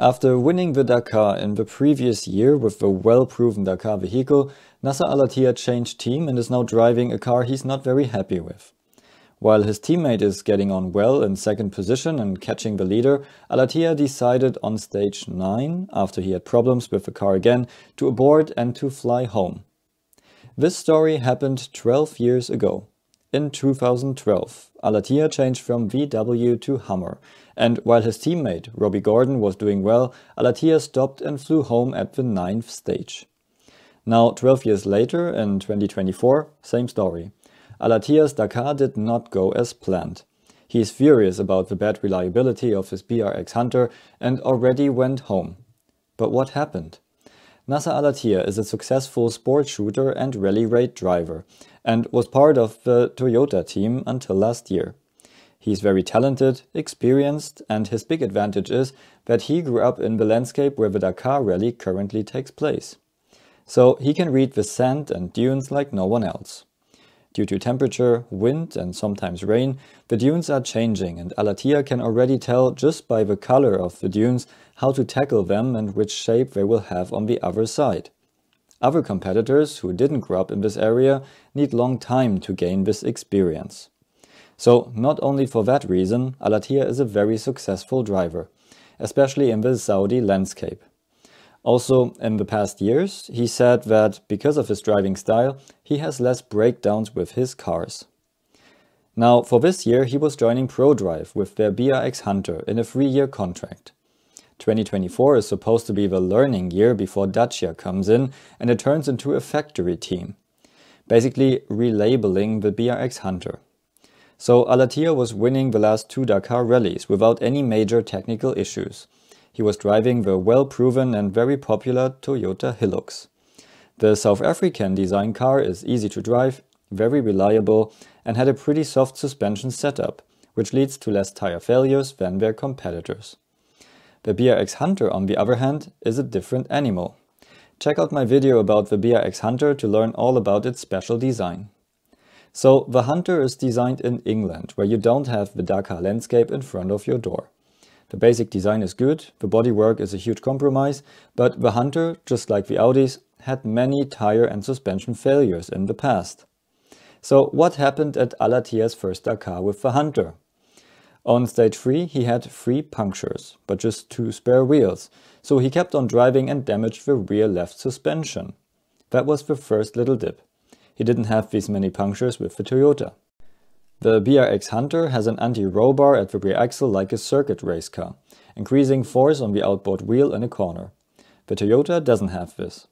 After winning the Dakar in the previous year with the well-proven Dakar vehicle, Nasser Al-Attiyah changed team and is now driving a car he's not very happy with. While his teammate is getting on well in second position and catching the leader, Al-Attiyah decided on stage 9, after he had problems with the car again, to abort and to fly home. This story happened 12 years ago. In 2012, Al-Attiyah changed from VW to Hummer, and while his teammate Robby Gordon was doing well, Al-Attiyah stopped and flew home at the ninth stage. Now, 12 years later, in 2024, same story. Al-Attiyah's Dakar did not go as planned. He is furious about the bad reliability of his BRX Hunter and already went home. But what happened? Nasser Al-Attiyah is a successful sport shooter and rally raid driver and was part of the Toyota team until last year. He is very talented, experienced, and his big advantage is that he grew up in the landscape where the Dakar Rally currently takes place. So he can read the sand and dunes like no one else. Due to temperature, wind, and sometimes rain, the dunes are changing, and Al-Attiyah can already tell just by the color of the dunes how to tackle them and which shape they will have on the other side. Other competitors who didn't grow up in this area need long time to gain this experience. So not only for that reason, Al-Attiyah is a very successful driver, especially in the Saudi landscape. Also, in the past years, he said that because of his driving style, he has less breakdowns with his cars. Now, for this year, he was joining ProDrive with their BRX Hunter in a three-year contract. 2024 is supposed to be the learning year before Dacia comes in and it turns into a factory team. Basically, relabeling the BRX Hunter. So Al-Attiyah was winning the last two Dakar rallies without any major technical issues. He was driving the well-proven and very popular Toyota Hilux. The South African design car is easy to drive, very reliable, and had a pretty soft suspension setup, which leads to less tire failures than their competitors. The BRX Hunter, on the other hand, is a different animal. Check out my video about the BRX Hunter to learn all about its special design. So, the Hunter is designed in England, where you don't have the Dakar landscape in front of your door. The basic design is good, the bodywork is a huge compromise, but the Hunter, just like the Audis, had many tire and suspension failures in the past. So what happened at Al-Attiyah's first Dakar with the Hunter? On stage 3 he had 3 punctures, but just 2 spare wheels, so he kept on driving and damaged the rear left suspension. That was the first little dip. He didn't have these many punctures with the Toyota. The BRX Hunter has an anti-roll bar at the rear axle like a circuit race car, increasing force on the outboard wheel in a corner. The Toyota doesn't have this.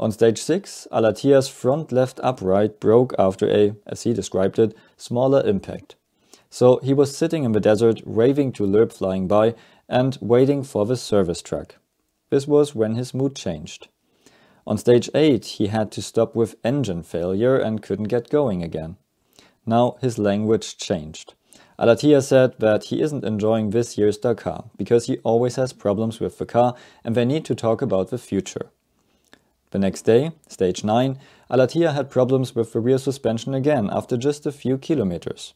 On stage 6, Al-Attiyah's front left upright broke after a, as he described it, smaller impact. So he was sitting in the desert, waving to Loeb flying by and waiting for the service truck. This was when his mood changed. On stage 8, he had to stop with engine failure and couldn't get going again. Now his language changed. Al-Attiyah said that he isn't enjoying this year's Dakar because he always has problems with the car and they need to talk about the future. The next day, stage 9, Al-Attiyah had problems with the rear suspension again after just a few kilometers.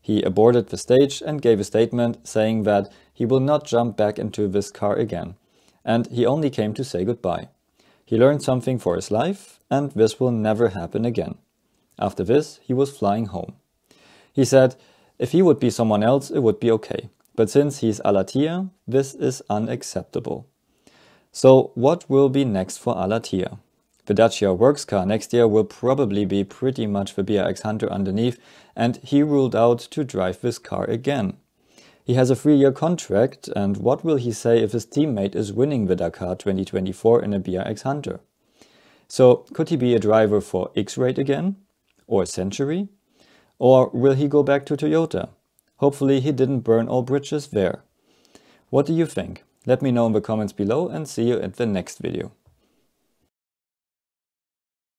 He aborted the stage and gave a statement saying that he will not jump back into this car again, and he only came to say goodbye. He learned something for his life, and this will never happen again. After this, he was flying home. He said, if he would be someone else, it would be okay. But since he's Al-Attiyah, this is unacceptable. So what will be next for Al-Attiyah? The Dacia works car next year will probably be pretty much the BRX Hunter underneath and he ruled out to drive this car again. He has a three-year contract and what will he say if his teammate is winning the Dakar 2024 in a BRX Hunter? So could he be a driver for X-raid again? Or a Century? Or will he go back to Toyota? Hopefully he didn't burn all bridges there. What do you think? Let me know in the comments below and see you at the next video.